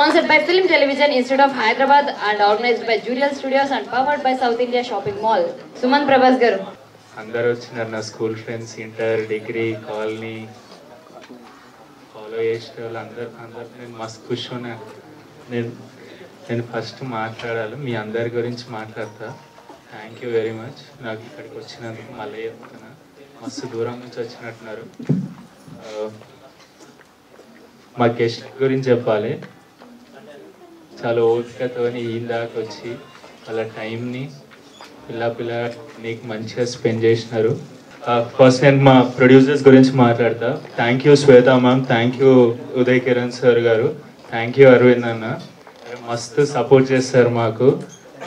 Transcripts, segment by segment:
Sponsored by Film Television Institute of Hyderabad and organized by Jurial Studios and powered by South India Shopping Mall. Suman Prabhas garu. అందరూ వచ్చినారు నా school friends inter degree colony follow చేసే వాళ్ళు అందరు అందరు నేను మస్తు ఖుషి నేను నేను ఫస్ట్ మాట్లాడాలి మీ అందరి గురించి మాట్లాడతా. థ్యాంక్ యూ వెరీ మచ్ నాకు ఇక్కడికి వచ్చినందుకు మళ్ళీ చెప్తున్నా. మస్తు దూరం నుంచి వచ్చినట్టున్నారు. Uh, మా గెస్ట్ గురించి చెప్పాలి. చాలా ఓపికతోని ఈయన దాకా వచ్చి వాళ్ళ టైంని పిల్ల పిల్ల నీకు మంచిగా స్పెండ్ చేసినారు. ఫస్ట్ నేను మా ప్రొడ్యూసర్స్ గురించి మాట్లాడతా. Thank you Shweta ma'am thank you Uday Kiran sir garu. Thank you Arvind అన్న. మస్తు సపోర్ట్ చేస్తారు మాకు.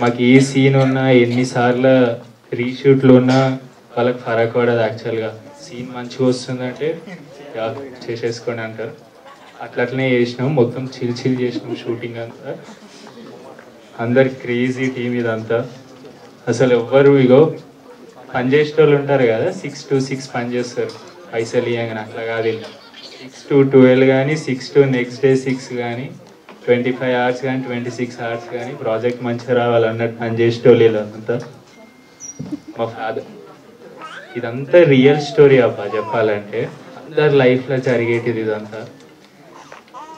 మాకు ఏ సీన్ ఉన్నా ఎన్నిసార్లు రీషూట్లు ఉన్నా వాళ్ళకి ఫరక్ పడదు యాక్చువల్గా సీన్ మంచిగా వస్తుందంటే చేసేసుకోండి అంటారు. అట్లట్లనే చేసినాం మొత్తం చిల్చిల్ చేసినాం షూటింగ్ అంతా. అందరు క్రేజీ టీం ఇదంతా. అసలు ఎవ్వరు ఇగో పనిచేసే వాళ్ళు ఉంటారు కదా సిక్స్ టు సిక్స్ పనిచేస్తారు పైసలు ఇవ్వగానే అట్లా కాదు సిక్స్ టు ట్వెల్వ్ కానీ six to next day six కానీ ట్వంటీ ఫైవ్ అవర్స్ కానీ ట్వంటీ సిక్స్ అవర్స్ కానీ ప్రాజెక్ట్ మంచిగా రావాలన్నట్టు పని చేసేటోళ్ళు ఇదంతా మా ఫాదర్ ఇదంతా రియల్ స్టోరీ అబ్బా చెప్పాలంటే. అందరి లైఫ్లో జరిగేటిది ఇదంతా.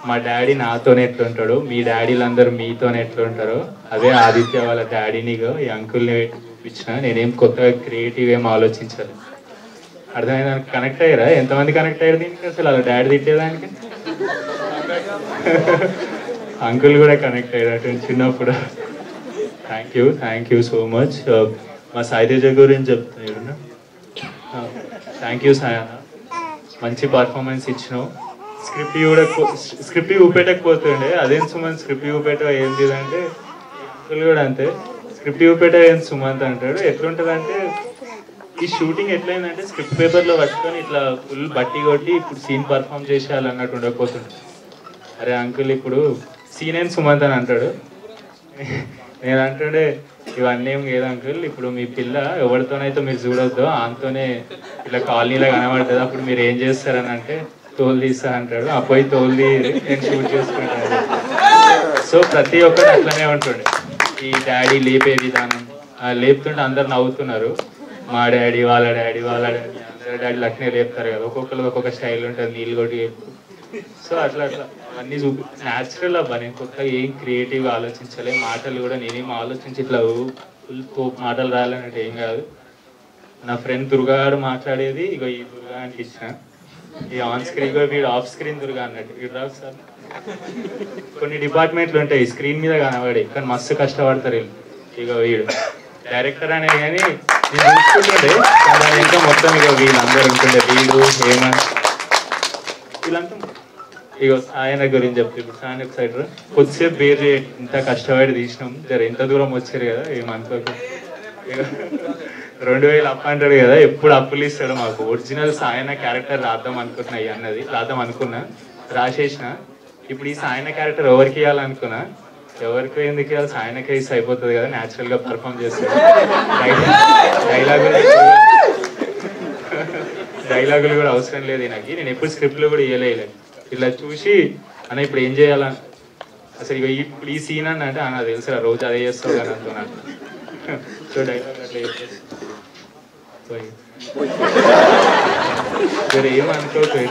మా డాడీ నాతోనే ఎట్లుంటాడు? మీ డాడీలందరూ మీతోనే ఎట్లుంటారో? అదే ఆదిత్య వాళ్ళ డాడీని ఈ అంకుల్ని ఇచ్చిన. నేనేం కొత్తగా క్రియేటివ్ ఏం ఆలోచించాలి. అర్థమైంది? కనెక్ట్ అయ్యారా? ఎంతమంది కనెక్ట్ అయ్యారు దీనికి అసలు? అలా డాడీ తిట్టేదానికి? అంకుల్ కూడా కనెక్ట్ అయ్యారు చిన్నప్పుడు. Thank you thank you so much మా సాయితేజ గురించి చెప్తున్నా థ్యాంక్ యూ సాయన మంచి పర్ఫార్మెన్స్ ఇచ్చినావు. స్క్రిప్ట్ కూడా స్క్రిప్ట్ చూపెట్టకపోతుండే అదేం సుమంత్ స్క్రిప్ట్ చూపెట్ట ఏం అంటే అంకుల్ కూడా అంతే. స్క్రిప్ట్ చూపెట్ట ఏం సుమంత్ అంటాడు. ఎట్లుంటుంది అంటే ఈ షూటింగ్ ఎట్లయిందంటే స్క్రిప్ట్ పేపర్లో పట్టుకొని ఇట్లా ఫుల్ బట్టి కొట్టి ఇప్పుడు సీన్ పర్ఫామ్ చేసేయాలన్నట్టు ఉండకపోతుండే. అరే అంకుల్ ఇప్పుడు సీన్ ఏం సుమంత్ అని అంటాడు. నేను అంటుండే ఇవన్నీ ఏం లేదు అంకుల్. ఇప్పుడు మీ పిల్ల ఎవరితోనైతే మీరు చూడొద్దు ఆమెతోనే ఇట్లా కాలనీలో కనబడుతుంది. అప్పుడు మీరు ఏం చేస్తారని అంటే తోలు అంటాడు. ఆ పోయి తోలు నేను షూట్ చేసుకుంటాను. సో ప్రతి ఒక్కరు అట్లనే ఉంటుండే. ఈ డాడీ లేపే విధానం. ఆ లేపుతుంటే అందరు నవ్వుతున్నారు. మా డాడీ వాళ్ళ డాడీ వాళ్ళ డాడీ అందరి డాడీలు అట్లనే లేపుతారు కదా. ఒక్కొక్కరు ఒక్కొక్క స్టైల్ ఉంటుంది నీళ్ళు కొట్టి సో అట్లా అట్లా. అవన్నీ చూపి న్యాచురల్ అబ్బా. నేను కొత్తగా ఏం క్రియేటివ్ ఆలోచించలే. మాటలు కూడా నేనేం ఆలోచించి ఇట్లా ఫుల్ తోపు మాటలు రాయాలన్నట్టు ఏం కాదు. నా ఫ్రెండ్ దుర్గాడు మాట్లాడేది ఇగో ఈ దుర్గా అంటే ఇచ్చిన ఈ ఆన్ స్క్రీన్ వీడు ఆఫ్ స్క్రీన్ దుర్గా అన్నట్టు. వీడు రావు సార్. కొన్ని డిపార్ట్మెంట్లు ఉంటాయి స్క్రీన్ మీద కనబడి. కానీ మస్తు కష్టపడతారు వీళ్ళు. ఇగో వీడు. డైరెక్టర్ అనేది కానీ నేను చూసుకుంటుండే దాని ఇంకా మొత్తం ఇక వీళ్ళందరూ ఉంటుండే. వీడు హేమంత్ వీళ్ళంతా ఇగో ఆయన గురించి చెప్తే ఇప్పుడు సాయన ఒక కొద్దిసేపు వేరే ఇంత కష్టపడి తీసినాం. జర ఎంత దూరం వచ్చారు కదా ఏమనుకోకు రెండు వేలు అప్ అంటాడు కదా ఎప్పుడు అప్పులు ఇస్తాడు మాకు. ఒరిజినల్ సాయన క్యారెక్టర్ రాద్దాం అనుకుంటున్నా అన్నది. రాద్దాం అనుకున్నా రాసేసిన. ఇప్పుడు ఈ సాయన క్యారెక్టర్ ఎవరికి ఇవ్వాలనుకున్నా ఎవరికి ఎందుకు ఇవ్వాలి సాయనకే ఇస్ అయిపోతుంది కదా న్యాచురల్గా పర్ఫామ్ చేస్తాడు డైలాగ్ డైలాగులు కూడా అవసరం లేదు నాకు నేను ఎప్పుడు స్క్రిప్ట్లు కూడా ఇవ్వలేదు ఇలా చూసి అన్న ఇప్పుడు ఏం చేయాలా? అసలు ఇప్పుడు ఈ సీన్ అన్న అంటే నాకు తెలుసు రోజు అదే చేస్తావు కానీ అంటున్నాను డైలాగ్ అట్లా చెప్పేసి పోయి.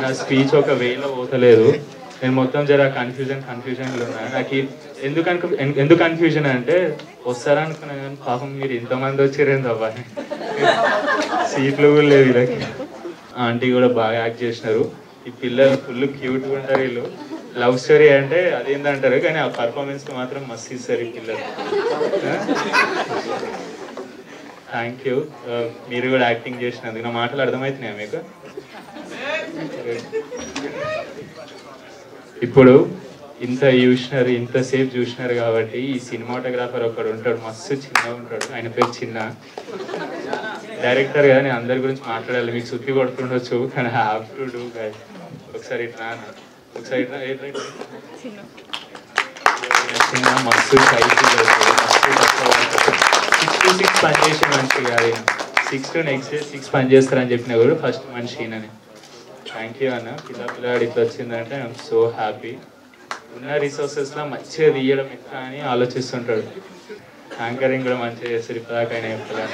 నా స్పీచ్ ఒక వేలో పోతలేదు. నేను మొత్తం జర కన్ఫ్యూజన్ కన్ఫ్యూజన్లో ఉన్నాను నాకు ఈ- ఎందుకు అనుకు ఎందుకు కన్ఫ్యూజన్ అంటే వస్తారనుకున్నాను కానీ పాపం మీరు ఇంతమంది వచ్చారేంది అవ్వాలి సీట్లు కూడా లేవు వీళ్ళకి. ఆంటీ కూడా బాగా యాక్ట్ చేసినారు. ఈ పిల్లలు ఫుల్ క్యూట్గా ఉంటారు వీళ్ళు. లవ్ స్టోరీ అంటే అదేందంటారు? కానీ ఆ పర్ఫార్మెన్స్కి మాత్రం మస్తు ఇస్తారు ఈ పిల్లలు. థ్యాంక్ యూ మీరు కూడా యాక్టింగ్ చేసినందుకు నా మాటలు అర్థమవుతున్నాయా మీకు? ఇప్పుడు ఇంత చూసినారు ఇంతసేపు చూసినారు కాబట్టి ఈ సినిమాటోగ్రాఫర్ ఒకడు ఉంటాడు మస్తు చిన్నగా ఉంటాడు. ఆయన పేరు చిన్న. డైరెక్టర్ కదా నేను అందరి గురించి మాట్లాడాలి. మీకు సుత్తి కొడుతుండొచ్చు కానీ హ్యావ్ టు డూ ఒకసారి ఇట్లా. ఒకసారి ఇట్లా. చిన్న. మస్తు మస్తు సిక్స్ పనిచేసే పని మనిషి కాదు six to next day six పనిచేస్తారని చెప్పినా కూడా ఫస్ట్ మనిషి ఈయననే. థ్యాంక్ యూ అన్న. పిల్ల పిల్లాడి ఇట్లా వచ్చిందంటే ఐఎమ్ సో హ్యాపీ ఉన్న రిసోర్సెస్లో మంచిగా తీయడం ఎట్లా అని ఆలోచిస్తుంటాడు. యాంకరింగ్ కూడా మంచిగా చేస్తారు ఇప్పటిదాకా ఆయన చెప్పలేదు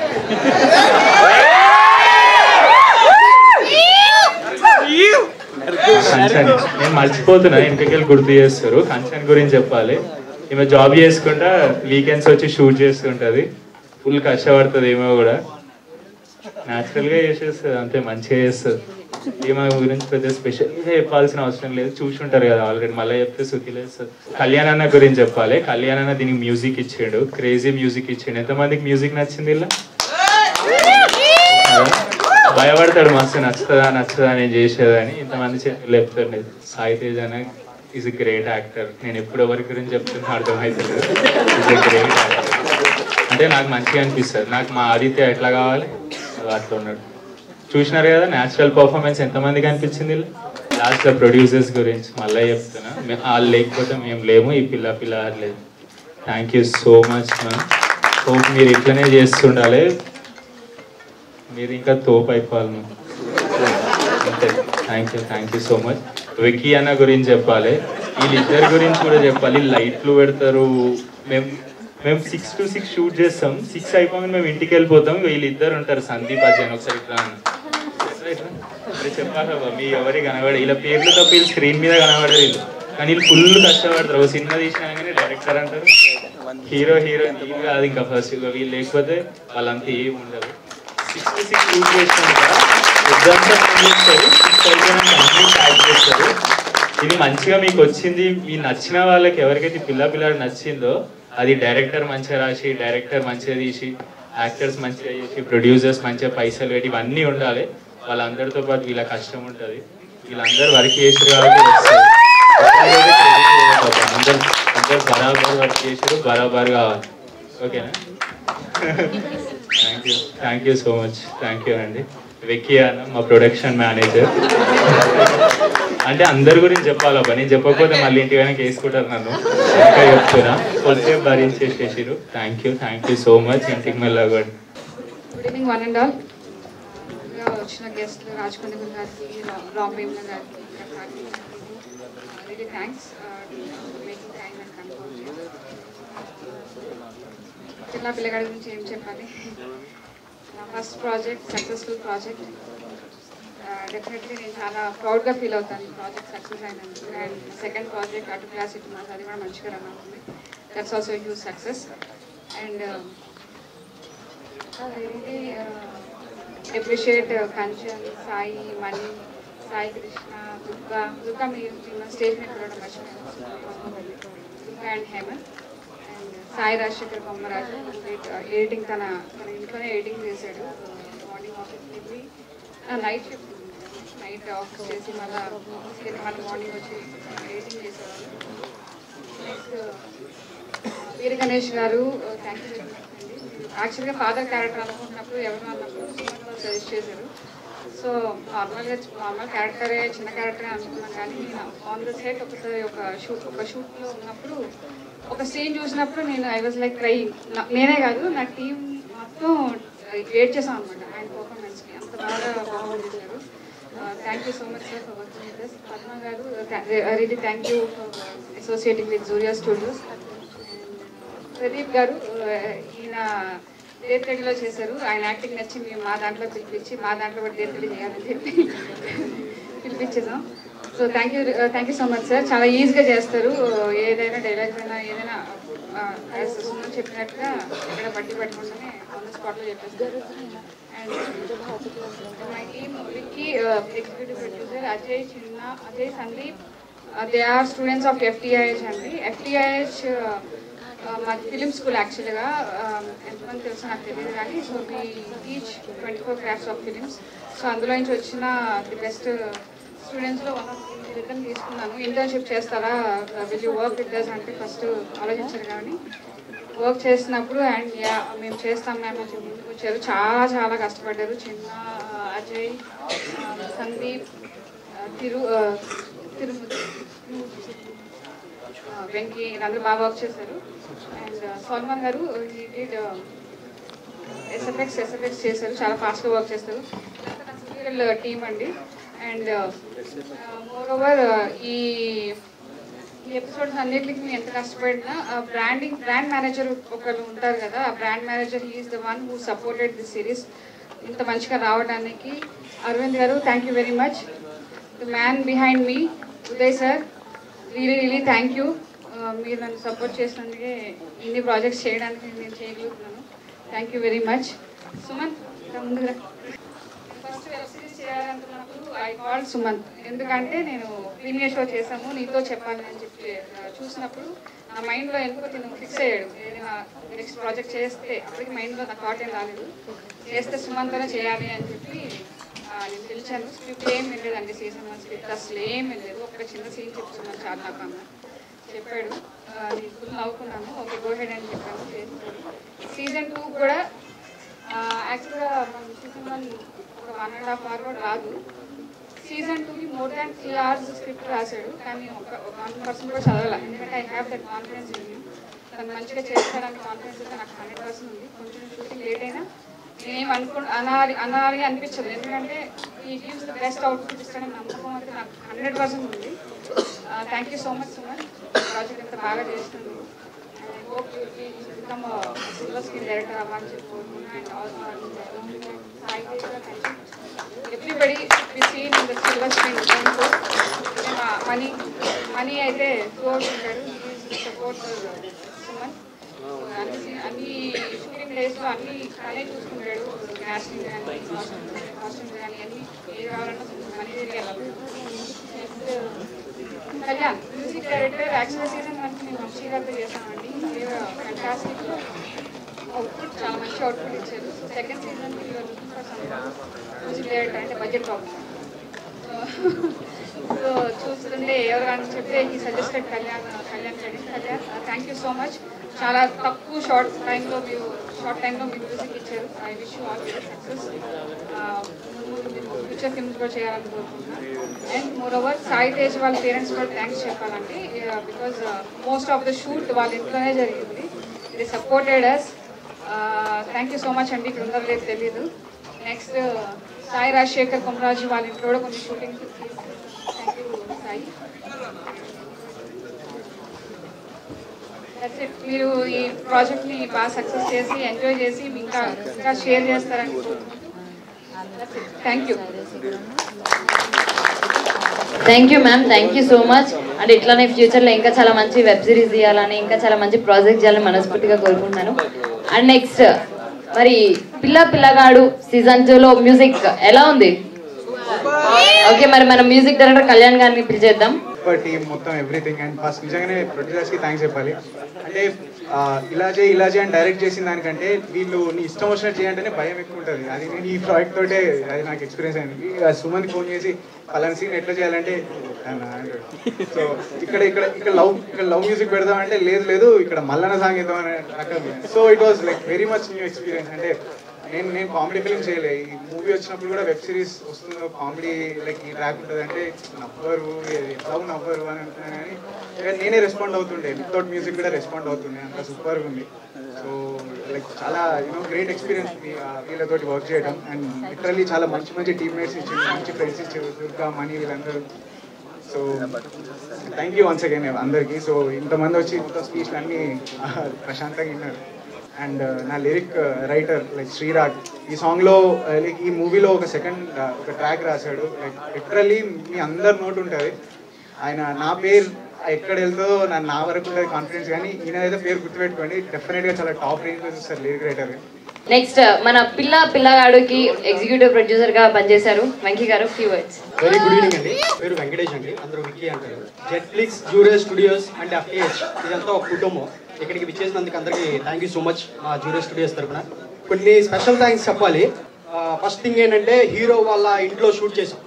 నేను మర్చిపోతున్నా ఇంటికెళ్ళి గుర్తు చేస్తారు. కంచన్ గురించి చెప్పాలి. ఈమె జాబ్ చేసుకుంటా వీకెండ్స్ వచ్చి షూట్ చేస్తుంటుంది. ఫుల్ కష్టపడుతుంది ఏమో కూడా. న్యాచురల్గా చేసేస్తుంది అంతే మంచిగా చేస్తుంది. ఈమె గురించి పెద్ద స్పెషల్గా చెప్పాల్సిన అవసరం లేదు. చూసుంటారు కదా ఆల్రెడీ. మళ్ళీ చెప్తే శృతి లేదు కళ్యాణ్ అన్న గురించి చెప్పాలి. కళ్యాణ్ అన్న దీనికి మ్యూజిక్ ఇచ్చాడు. క్రేజీ మ్యూజిక్ ఇచ్చాడు. ఎంతమందికి మ్యూజిక్ నచ్చింది ఇలా? భయపడతాడు మస్తు. నచ్చుతుందా నచ్చుదా నేను చేసేదని ఇంతమంది చెప్తాడు సాయి తేజ్ అన్న ఈజ్ గ్రేట్ యాక్టర్ నేను ఎప్పుడు ఎవరి గురించి చెప్తున్నా అర్థమవుతలేదు ఈజ్ గ్రేట్ యాక్టర్ అంటే నాకు మంచిగా అనిపిస్తుంది. నాకు మా ఆదిత్య ఎట్లా కావాలి? అట్లా ఉన్నాడు. చూసినారు కదా న్యాచురల్ పర్ఫార్మెన్స్ ఎంతమందికి అనిపించింది లాస్ట్లో ప్రొడ్యూసర్స్ గురించి మళ్ళీ చెప్తున్నా. వాళ్ళు లేకపోతే మేము లేము ఈ పిల్ల పిల్ల లేదు. Thank you so much ma'am hope మీరు ఇట్లనే చేస్తుండాలి. మీరు ఇంకా తోపు అయిపోవాలి మ్యామ్ అంతే. Thank you thank you so much Vicky అన్న గురించి చెప్పాలి. వీళ్ళిద్దరి గురించి కూడా చెప్పాలి. లైట్లు పెడతారు. మేము మేము సిక్స్ టు సిక్స్ షూట్ చేస్తాం. సిక్స్ అయిపోగానే మేము ఇంటికి వెళ్ళిపోతాం. వీళ్ళిద్దరు ఉంటారు. సందీప్ అజయన్ ఒకసారి ఇట్లా. అన్న. చెప్పాలి బాబా, మీ ఎవరి కనబడే? ఇలా పేర్లు తప్ప వీళ్ళు స్క్రీన్ మీద కనబడరు వీళ్ళు కానీ వీళ్ళు ఫుల్ కష్టపడతారు. ఒక సినిమా తీసినాగానే డైరెక్టర్ అంటారు. హీరో హీరో హీరో కాదు ఇంకా ఫస్ట్ వీళ్ళు లేకపోతే వాళ్ళంతా ఏమి ఉండదు. సిక్స్ టు సిక్స్ షూట్ చేస్తాం ఎగ్జామ్స్ చేస్తారు. ఇది మంచిగా మీకు వచ్చింది. మీ నచ్చిన వాళ్ళకి ఎవరికైతే పిల్ల పిల్లాడు నచ్చిందో అది డైరెక్టర్ మంచిగా రాసి డైరెక్టర్ మంచిగా తీసి యాక్టర్స్ మంచిగా చేసి ప్రొడ్యూసర్స్ మంచిగా పైసలు పెట్టి ఇవన్నీ ఉండాలి. వాళ్ళందరితో పాటు వీళ్ళ కష్టం ఉంటుంది. వీళ్ళందరూ వర్క్ చేసారు కాబట్టి అందరు అందరు బరాబర్ వర్క్ చేసారు బరాబర్ కావాలి. ఓకేనా? Thank you thank you so much thank you అండి వెక్కి అన్న మా ప్రొడక్షన్ మేనేజర్ అంటే అందరి గురించి చెప్పాలబ్బా నేను చెప్పకపోతే మళ్ళీ ఇంటికి వెనక వేసుకుంటారు నన్ను. ఇంకా చెప్తున్నా. కొద్దిసేపు భరించేసేసారు thank you thank you so much ఇంటికి మెల్లగండి good evening one and all వచ్చిన గెస్ట్లు రాజ్ కొండగుల్ గారికి రామ్ భీమ్ల గారికి thanks making time and confirm చిన్న పిల్లగాడి గురించి ఏం చెప్పాలి? First project successful project definitely నేను చాలా ప్రౌడ్గా ఫీల్ అవుతాను ప్రాజెక్ట్ సక్సెస్ అయినందుకు. అండ్ సెకండ్ ప్రాజెక్ట్ అటు క్లాస్ ఇటు మాస్ అది కూడా మంచిగా రన్ అవుతుంది. That's also huge success and I appreciate Kanchan Sai Mani Sai Krishna Durga Durga మీరు స్టేజ్ మీద కూడా మర్చిపోయాను Durga and Hemanth and Sai Rajasekhar Bommaraju editing తన తన ఇంట్లోనే ఎడిటింగ్ చేశాడు. మార్నింగ్ ఆఫీస్కి నైట్ షిఫ్ట్ నైట్ ఆఫ్ చేసి మళ్ళీ మళ్ళీ మార్నింగ్ వచ్చి ఎడిటింగ్ చేసేవాళ్ళు. వీర గణేష్ గారు uh, థ్యాంక్ యూ అండి. యాక్చువల్గా ఫాదర్ క్యారెక్టర్ అనుకుంటున్నప్పుడు ఎవరు అన్నప్పుడు సజెస్ట్ చేశారు. సో నార్మల్గా నార్మల్ క్యారెక్టరే చిన్న క్యారెక్టరే అనుకున్నాను కానీ నేను ఆన్ ద సెట్ ఒకసారి ఒక షూట్ ఒక షూట్లో ఉన్నప్పుడు ఒక సీన్ చూసినప్పుడు నేను ఐ వాజ్ లైక్ క్రై నేనే కాదు నా టీం మొత్తం uh, వెయిట్ చేసాం అనమాట ఆయన పర్ఫార్మెన్స్కి అంత బాగా పర్ఫార్మ్ చేశారు. Thank you so much sir for working with us Padma గారు really thank you for associating with జూరియా studios Pradeep గారు ఈయన దేత్తడిలో చేశారు. ఆయన యాక్టింగ్ నచ్చి మేము మా దాంట్లో పిలిపించి మా దాంట్లో కూడా దేత్తడి చేయాలని చెప్పి పిలిపించేదాం so thank you thank you so much sir చాలా ఈజీగా చేస్తారు. Uh, ఏదైనా డైలాగ్స్ అయినా ఏదైనా uh, చెప్పినట్టుగా ఎక్కడ బట్టి పెట్టకుండానే ఆన్ ద స్పాట్లో చెప్పేస్తారు. And my team Vicky executive producer Ajay చిన్న Ajay Sandeep they are students of FTIH అండి ఎఫ్టీఐహెచ్ మాది ఫిలిం స్కూల్ యాక్చువల్గా ఎంతమంది తెలుసు నాకు తెలియదు కానీ so me teach twenty four crafts of films so అందులో నుంచి వచ్చిన ది బెస్ట్ స్టూడెంట్స్లో వన్ ఆఫ్ రిటర్న్ తీసుకున్నాను ఇంటర్న్షిప్ చేస్తారా will you work with thus అంటే ఫస్ట్ ఆలోచించారు కానీ వర్క్ చేసినప్పుడు అండ్ యా మేము చేస్తాం మ్యామ్ అని చెప్పి ముందుకు వచ్చారు. చాలా చాలా కష్టపడ్డారు. చిన్న అజయ్ సందీప్ తిరు తిరుపతి తిరుమతి వెంకీ వీళ్ళందరూ బాగా వర్క్ చేశారు. అండ్ సల్మాన్ గారు డిడ్ ఎస్ఎఫ్ఎక్స్ ఎస్ఎఫ్ఎక్స్ చేశారు. చాలా ఫాస్ట్గా వర్క్ చేస్తారు. సీరియల్ టీమ్ అండి. అండ్ మోర్ ఓవర్ ఈ ఈ ఎపిసోడ్స్ అన్నిటికి నేను ఎంత కష్టపడినా బ్రాండింగ్ బ్రాండ్ మేనేజర్ ఒకరు ఉంటారు కదా ఆ brand manager he's the one who supported this series ఇంత మంచిగా రావడానికి. అరవింద్ గారు thank you very much the man behind me Uday sir really really thank you మీరు నన్ను సపోర్ట్ చేసినందుకే ఇన్ని ప్రాజెక్ట్స్ చేయడానికి నేను చేయగలుగుతున్నాను. Thank you very much Suman ముందుగా ఫస్ట్ వెబ్ సిరీస్ చేయాలనుకున్నాను ఐ కాల్ సుమంత్. ఎందుకంటే నేను ప్రీమియర్ షో చేశాము నీతో చెప్పాలి అని చెప్పి చూసినప్పుడు నా మైండ్లో ఎందుకో తిను ఫిక్స్ అయ్యాడు. ఏదైనా నెక్స్ట్ ప్రాజెక్ట్ చేస్తే అప్పటికి మైండ్లో నాకు థాట్ ఏం రాలేదు. చేస్తే సుమంతనే చేయాలి అని చెప్పి నేను పిలిచాను. స్క్రిప్ట్ ఏం వినలేదండి సీజన్ వన్ స్క్రిప్ట్ అసలు ఏం వెళ్ళలేదు ఒక చిన్న సీన్ చెప్తున్నాను చాలా నాకు అన్న. చెప్పాడు నేను నవ్వుకున్నాను. ఓకే గోహెడ్ అని చెప్పాను. సీజన్ టూ కూడా యాక్చువల్గా మన సీజన్ వన్ ఒక వన్ అండ్ హాఫ్ అవర్ కూడా రాదు. సీజన్ టూకి more than three hours script రాశాడు. కానీ ఒక వన్ పర్సెంట్ కూడా చదవాలి. ఎందుకంటే I have that confidence in తను మంచిగా చేస్తాడని కాన్ఫిడెన్స్ అయితే నాకు హండ్రెడ్ పర్సెంట్ ఉంది. కొంచెం షూటింగ్ లేట్ అయినా నేనేం అనుకు అనాలి అనాలి అనిపించదు. ఎందుకంటే uh, ఈ గివ్స్ ద బెస్ట్ అవుట్పుట్ ఇస్తాడని నమ్మకం అయితే నాకు హండ్రెడ్ పర్సెంట్ ఉంది. Thank you so much so much project ఇంత బాగా చేస్తున్నాను hope you will become a silver screen director అవ్వాలని చెప్పుకుంటున్నాను and also Sai Tejla, thank you. Everybody should be seen in the silver screen also. మా మనీ మనీ అయితే floor ఉంటాడు support Suman అన్ని scene- అన్ని షూటింగ్ డేస్లో అన్ని తనే చూసుకుంటాడు క్యాస్టింగ్ కానీ కాస్ట్యూమ్స్ కానీ అన్ని ఏది కావాలన్నా మనీ తిరిగి Kalyan music director actual season వన్కి నేను వంశీ గారితో చేశానండి ఫ్యాంటాస్టిక్ అవుట్పుట్ చాలా మంచి అవుట్పుట్ ఇచ్చారు సో సెకండ్ సీజన్ అంటే బడ్జెట్ ప్రాబ్లమ్ సో చూస్తుంటే ఎవరు అని చెప్తే ఈ suggested Kalyan Kalyan Reddy Kalyan thank you so much చాలా తక్కువ షార్ట్ టైంలో మీరు షార్ట్ టైంలో మీరు మ్యూజిక్ ఇచ్చారు I wish you all success future films కూడా చేయాలని కోరుకుంటున్నాను and more over Sai Tej వాళ్ళ పేరెంట్స్ కూడా థ్యాంక్స్ చెప్పాలండి because most of the shoot వాళ్ళ ఇంట్లోనే జరిగింది. ఇది supported us thank you so much అండి ఇక్కడ ఉందో లేదు తెలీదు. నెక్స్ట్ సాయి uh, రాజశేఖర్ కుమరాజు వాళ్ళ ఇంట్లో కూడా కొంచెం షూటింగ్ థ్యాంక్ యూ సాయి మీరు ఈ ప్రాజెక్ట్ని బాగా సక్సెస్ చేసి ఎంజాయ్ చేసి ఇంకా ఇంకా షేర్ చేస్తారని thank you thank you ma'am thank you so much and ఇట్లానే ఫ్యూచర్లో ఇంకా చాలా మంచి వెబ్ సిరీస్ తీయాలని ఇంకా చాలా మంచి ప్రాజెక్ట్ చేయాలని మనస్ఫూర్తిగా కోరుకుంటున్నాను. అండ్ నెక్స్ట్ మరి పిల్ల పిల్లగాడు సీజన్ టూలో మ్యూజిక్ ఎలా ఉంది? ఓకే మరి మనం మ్యూజిక్ డైరెక్టర్ కళ్యాణ్ గారిని పిలిచేద్దాం. టీమ్ మొత్తం ఎవ్రీథింగ్ అండ్ ఫస్ట్ నిజంగానే ప్రొడ్యూసర్స్కి థ్యాంక్స్ చెప్పాలి. అంటే ఇలాజే ఇలాజే అని డైరెక్ట్ చేసిన దానికంటే వీళ్ళు నీ ఇష్టం వచ్చినట్టు చేయంటేనే భయం ఎక్కువ ఉంటుంది. అది నేను ఈ ప్రాజెక్ట్ తోటే అది నాకు ఎక్స్పీరియన్స్ అయింది. సుమన్ ఫోన్ చేసి పలానా సీన్ ఎట్లా చేయాలంటే సో ఇక్కడ ఇక్కడ ఇక్కడ లవ్ ఇక్కడ లవ్ మ్యూజిక్ పెడదామంటే లేదు లేదు ఇక్కడ మల్లన సాంగ్ ఇద్దాం so it was like very much new experience అంటే నేను నేను కామెడీ ఫిల్మ్ చేయలే. ఈ మూవీ వచ్చినప్పుడు కూడా వెబ్ సిరీస్ వస్తుందో కామెడీ లైక్ ఈ ట్రాక్ ఉంటుంది అంటే నవ్వరు ఎట్లా నవ్వరు అని అంటున్నాను కానీ నేనే రెస్పాండ్ అవుతుండే. వితౌట్ మ్యూజిక్ కూడా రెస్పాండ్ అవుతుండే. అంత సూపర్గా ఉంది. సో లైక్ చాలా యూనో గ్రేట్ ఎక్స్పీరియన్స్ వీళ్ళతోటి వర్క్ చేయడం. అండ్ లిటరల్లీ చాలా మంచి మంచి టీమ్మేట్స్ ఇచ్చింది మంచి ఫ్రెండ్స్ ఇచ్చారు దుర్గా మనీ వీళ్ళందరూ. So thank you once again అందరికీ. సో ఇంతమంది వచ్చి ఇంత స్పీచ్లు అన్నీ ప్రశాంతంగా విన్నారు అండ్ నా లిరిక్ రైటర్ లైక్ శ్రీరాగ్ ఈ సాంగ్లో లైక్ ఈ మూవీలో ఒక సెకండ్ ఒక ట్రాక్ రాశాడు. లైక్ లిటరల్లీ మీ అందరి నోట్ ఉంటుంది ఆయన నా పేరు ఎక్కడ వెళ్తుందో నా నా వరకు ఉంటుంది కాన్ఫిడెన్స్ కానీ ఈయన అయితే పేరు గుర్తుపెట్టుకోండి. డెఫినెట్గా చాలా టాప్ రేంజ్లో చూస్తారు లిరిక్ రైటర్ నెక్స్ట్ మన పిల్ల పిల్లగాడుకి ఎగ్జిక్యూటివ్ ప్రొడ్యూసర్గా పనిచేశారు వెంకీ గారు. Few words very good evening అండి. పేరు వెంకటేష్ అండి. అందరూ విక్కీ అంటారు. జెట్ఫ్లిక్స్ జూరే స్టూడియోస్ అండ్ ఎఫ్ఏహెచ్ ఇదంతా ఒక కుటుంబం. ఇక్కడికి విచ్చేసినందుకు అందరికీ థ్యాంక్ యూ సో మచ్ మా జూనియర్ స్టూడియోస్ తరఫున కొన్ని స్పెషల్ థ్యాంక్స్ చెప్పాలి. ఫస్ట్ థింగ్ ఏంటంటే హీరో వాళ్ళ ఇంట్లో షూట్ చేసాం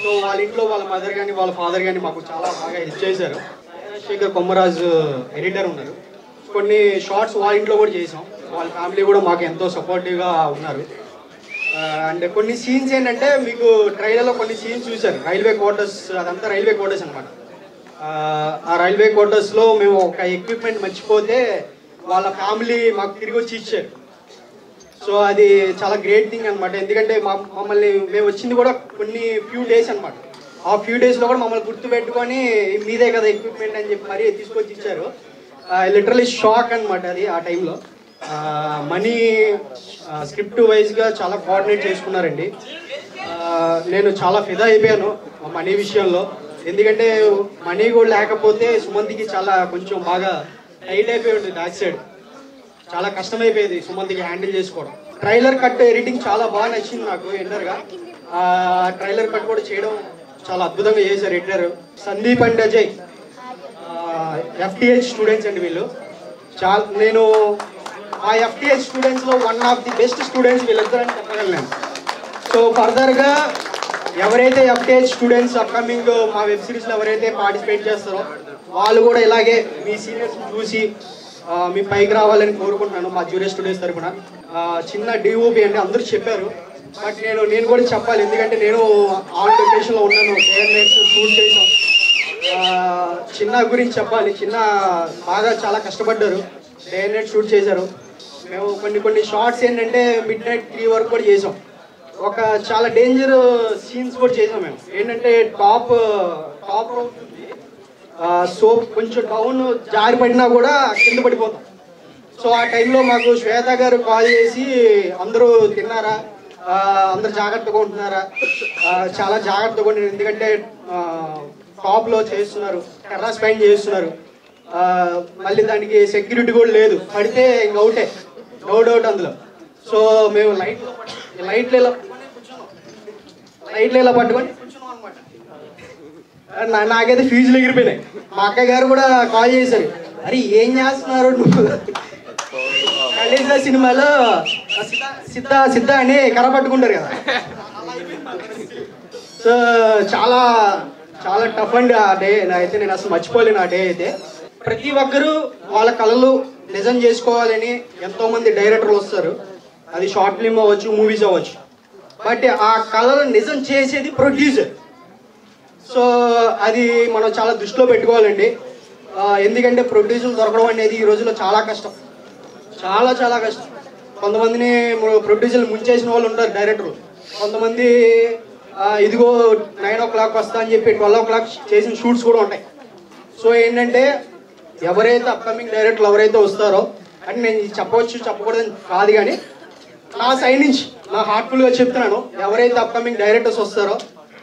సో వాళ్ళ ఇంట్లో వాళ్ళ మదర్ కానీ వాళ్ళ ఫాదర్ కానీ మాకు చాలా బాగా హెల్ప్ చేశారు. శేఖర్ కొమ్మరాజు ఎడిటర్ ఉన్నారు. కొన్ని షార్ట్స్ వాళ్ళ ఇంట్లో కూడా చేసాం వాళ్ళ ఫ్యామిలీ కూడా మాకు ఎంతో సపోర్టివ్గా ఉన్నారు. అండ్ కొన్ని సీన్స్ ఏంటంటే మీకు ట్రైలర్లో కొన్ని సీన్స్ చూశారు. రైల్వే క్వార్టర్స్ అదంతా రైల్వే క్వార్టర్స్ అనమాట ఆ రైల్వే క్వార్టర్స్లో మేము ఒక ఎక్విప్మెంట్ మర్చిపోతే వాళ్ళ ఫ్యామిలీ మాకు తిరిగి వచ్చి ఇచ్చారు. సో అది చాలా గ్రేట్ థింగ్ అనమాట ఎందుకంటే మమ్మల్ని మేము వచ్చింది కూడా కొన్ని ఫ్యూ డేస్ అనమాట ఆ ఫ్యూ డేస్లో కూడా మమ్మల్ని గుర్తుపెట్టుకొని మీదే కదా ఎక్విప్మెంట్ అని చెప్పి మరీ తీసుకొచ్చి ఇచ్చారు. లిటరలీ షాక్ అనమాట అది ఆ టైంలో మనీ స్క్రిప్ట్ వైజ్గా చాలా కోఆర్డినేట్ చేసుకున్నారండి. నేను చాలా ఫిదా అయిపోయాను మనీ విషయంలో. ఎందుకంటే మనీ కూడా లేకపోతే సుమంత్కి చాలా కొంచెం బాగా టైట్ అయిపోయి ఉంటుంది బ్యాక్ సైడ్. చాలా కష్టమైపోయేది సుమంత్కి హ్యాండిల్ చేసుకోవడం. ట్రైలర్ కట్ ఎడిటింగ్ చాలా బాగా నచ్చింది నాకు ఎండర్గా. ట్రైలర్ కట్ కూడా చేయడం చాలా అద్భుతంగా చేశారు editor Sandeep and Ajay. FTH students అండి వీళ్ళు. చాలా నేను ఆ ఎఫ్టిహెచ్ స్టూడెంట్స్లో one of the best students వీళ్ళిద్దరని చెప్పగలను సో ఫర్దర్గా ఎవరైతే ఎఫ్టిహెచ్ స్టూడెంట్స్ అప్కమింగ్ మా వెబ్ సిరీస్లో ఎవరైతే పార్టిసిపేట్ చేస్తారో వాళ్ళు కూడా ఇలాగే మీ సీనియర్స్ చూసి మీ పైకి రావాలని కోరుకుంటున్నాను మా జూనియర్ స్టూడెంట్స్ తరఫున చిన్న డిఓపి అంటే అందరూ చెప్పారు బట్ నేను నేను కూడా చెప్పాలి. ఎందుకంటే నేను ఆన్ లొకేషన్లో ఉన్నాను కేఎన్ఎస్ షూట్ చేసాం చిన్న గురించి చెప్పాలి. చిన్న బాగా చాలా కష్టపడ్డారు. డే నైట్ షూట్ చేశారు. మేము కొన్ని కొన్ని షార్ట్స్ ఏంటంటే మిడ్ నైట్ త్రీ వరకు కూడా చేసాం ఒక చాలా డేంజర్ సీన్స్ కూడా చేసాం మేము. ఏంటంటే టాప్ టాప్ సోప్ కొంచెం డౌన్ జారి పడినా కూడా కింద పడిపోతాం. సో ఆ టైంలో మాకు శ్వేత గారు కాల్ చేసి అందరూ తిన్నారా? అందరు అందరూ జాగ్రత్తగా ఉంటున్నారా? చాలా జాగ్రత్తగా ఉండి ఎందుకంటే టాప్లో చేస్తున్నారు టెర్రాస్ పైన చేస్తున్నారు. మళ్ళీ దానికి సెక్యూరిటీ కూడా లేదు. పడితే ఇంక అవుటే నో డౌట్ అందులో. సో మేము లైట్ లైట్లు ఇలా లైట్లు ఇలా పట్టుకొని? నా- నాకైతే ఫీజులు ఎగిరిపోయినాయి. మా అక్క గారు కూడా కాల్ చేశారు. అరే ఏం చేస్తున్నారు నువ్వు? కళేజా సినిమాలో సిద్ధ సిద్ధ అని కర్ర పట్టుకుంటారు కదా. సో చాలా చాలా టఫ్ అండి ఆ డే అయితే నేను అసలు మర్చిపోలేను ఆ డే అయితే. ప్రతి ఒక్కరూ వాళ్ళ కళలు నిజం చేసుకోవాలని ఎంతోమంది డైరెక్టర్లు వస్తారు. అది షార్ట్ ఫిల్మ్ అవ్వచ్చు మూవీస్ అవ్వచ్చు. బట్ ఆ కళలు నిజం చేసేది ప్రొడ్యూసర్ సో అది మనం చాలా దృష్టిలో పెట్టుకోవాలండి. ఎందుకంటే ప్రొడ్యూసర్ దొరకడం అనేది ఈ రోజుల్లో చాలా కష్టం. చాలా చాలా కష్టం. కొంతమందిని ప్రొడ్యూసర్లు ముంచేసిన వాళ్ళు ఉంటారు డైరెక్టర్లు కొంతమంది ఇదిగో నైన్ ఓ క్లాక్ వస్తా అని చెప్పి ట్వెల్వ్ ఓ క్లాక్ చేసిన షూట్స్ కూడా ఉంటాయి. సో ఏంటంటే ఎవరైతే అప్కమింగ్ డైరెక్టర్లు ఎవరైతే వస్తారో అని నేను చెప్పవచ్చు చెప్పకూడదని కాదు కానీ నా సైడ్ నుంచి నా హార్ట్ఫుల్గా చెప్తున్నాను. ఎవరైతే అప్కమింగ్ డైరెక్టర్స్ వస్తారో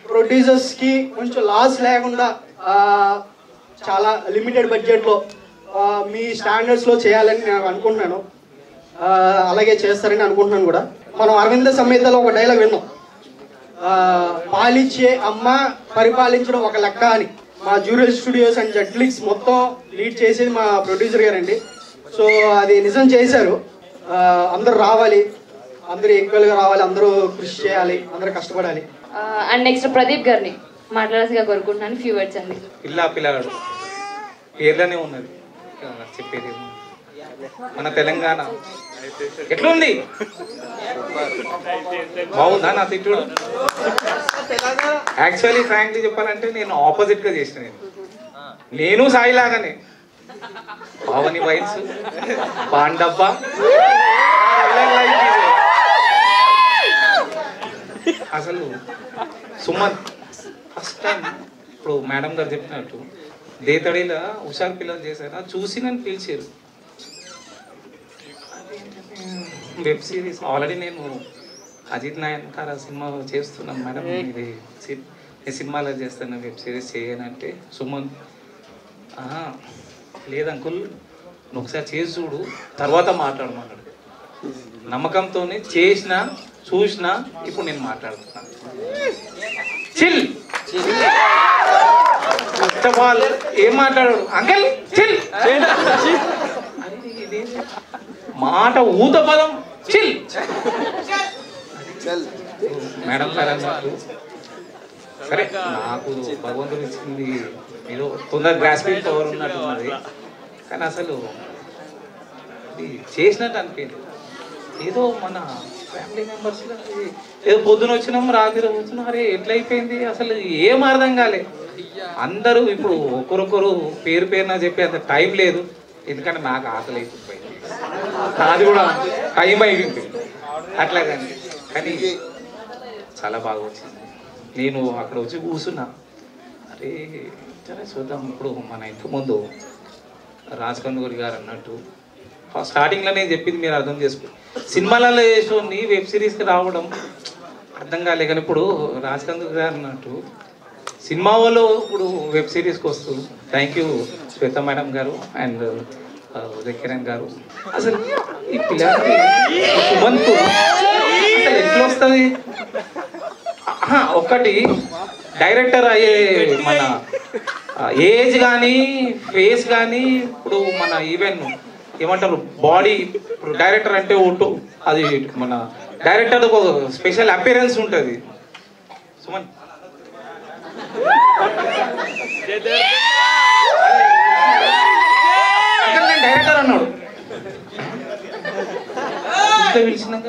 ప్రొడ్యూసర్స్కి కొంచెం లాస్ లేకుండా చాలా లిమిటెడ్ బడ్జెట్లో మీ స్టాండర్డ్స్లో చేయాలని నేను అనుకుంటున్నాను. అలాగే చేస్తారని అనుకుంటున్నాను కూడా. మనం అరవింద సమేతలో ఒక డైలాగ్ విన్నాం. పాలించే పాలిచ్చే అమ్మ పరిపాలించడం ఒక లెక్క అని. మా జూరియల్ స్టూడియోస్ అండ్ జెట్ఫ్లిక్స్ మొత్తం లీడ్ చేసేది మా ప్రొడ్యూసర్ గారండి. సో అది నిజం చేశారు. అందరూ రావాలి. అందరూ ఈక్వల్గా రావాలి అందరూ కృషి చేయాలి అందరూ కష్టపడాలి. అండ్ నెక్స్ట్ ప్రదీప్ గారిని మాట్లాడాల్సిగా కోరుకుంటున్నాను ఫ్యూ వర్డ్స్ అండి. పిల్ల పిల్లగాడు. పేర్లోనే ఉన్నది. చెప్పేది? మన తెలంగాణ. ఎట్లుంది? బాగుందా నా తిట్టుడు? యాక్చువల్లీ ఫ్రాంక్లీ చెప్పాలంటే నేను ఆపోజిట్గా చేసిన నేను. నేను సాయిలాగానే. పావని వైన్స్ పాండబ్బా. అసలు సుమంత్ ఫస్ట్ టైం ఇప్పుడు మేడం గారు చెప్పినట్టు దేతడిలో హుషారు పిల్లలు చేశారు? చూసి నన్ను పిలిచారు. వెబ్ సిరీస్ ఆల్రెడీ నేను అజిత్ నాయన్కార సినిమా చేస్తున్నాను మేడం ఇది నేను సినిమాలో చేస్తాను వెబ్ సిరీస్ చేయనంటే సుమన్. "ఆహా, లేదు అంకుల్ నువ్వు ఒకసారి చేసి చూడు తర్వాత మాట్లాడమన్నాడు. నమ్మకంతోనే చేసిన చూసిన ఇప్పుడు నేను మాట్లాడుతున్నాను చిల్. ఫస్ట్ ఆఫ్ ఆల్ ఏం మాట్లాడాడు అంకల్ చిల్. మాట ఊత పదం. చిల్. మేడం గారు అన్నారు. సరే నాకు భగవంతుడు ఇచ్చింది ఏదో తొందర గ్రాస్పింగ్ పవర్ ఉన్నట్టు ఉన్నది. కానీ అసలు చేసినట్టు అనిపించింది ఏదో మన ఫ్యామిలీ మెంబర్స్ ఏదో పొద్దున వచ్చినాం రాత్రి వచ్చినాం అరే ఎట్లయిపోయింది అసలు ఏం అర్థం కాలే. అందరూ ఇప్పుడు ఒకరొకరు పేరు పేరున చెప్పే అంత టైం లేదు. ఎందుకంటే నాకు ఆకలి అయిపోయింది. నాది కూడా టైం అయిపోయింది. అట్లా కానీ కానీ చాలా బాగా వచ్చింది. నేను అక్కడ వచ్చి కూర్చున్నా. అరే సరే చూద్దాం. ఇప్పుడు మన ఇంటి ముందు రాజ్ గారు అన్నట్టు. స్టార్టింగ్లో నేను చెప్పింది మీరు అర్థం చేసుకో సినిమాలలో వేసుకొని వెబ్ సిరీస్కి రావడం అర్థం కాలే. కానీ ఇప్పుడు రాజకంద్ర గారు అన్నట్టు సినిమా వాళ్ళు ఇప్పుడు వెబ్ సిరీస్కి వస్తుంది థ్యాంక్ యూ శ్వేత మేడం గారు అండ్ ఉదయకిరణ్ గారు. అసలు ఈ పిల్లలకి సుమంత్ అసలు ఎట్లా వస్తుంది? ఒకటి డైరెక్టర్ అయ్యే మన ఏజ్ కానీ ఫేస్ కానీ ఇప్పుడు మన ఈవెన్ ఏమంటారు? బాడీ ఇప్పుడు డైరెక్టర్ అంటే ఒకటి అది మన డైరెక్టర్ ఒక స్పెషల్ అపిరెన్స్ ఉంటుంది. సుమన్. నేను డైరెక్టర్ అన్నాడు. ఇంట్లో పిలిచినాక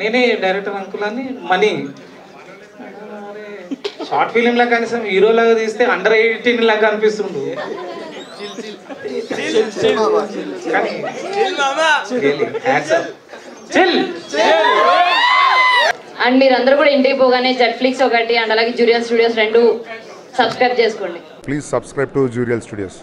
నేనే డైరెక్టర్ అంకుల్ అని మనీ షార్ట్ ఫిలిం లా కనీసం హీరో లాగా తీస్తే అండర్ ఎయిటీన్ లాగా అనిపిస్తుండు కానీ really, hats off. Chill. And మీరందరూ కూడా ఇంటికి పోగానే జెట్ఫ్లిక్స్ ఒకటి అండ్ అలాగే జూరియల్ స్టూడియోస్ రెండు సబ్స్క్రైబ్ చేసుకోండి. Please subscribe to Jurial Studios.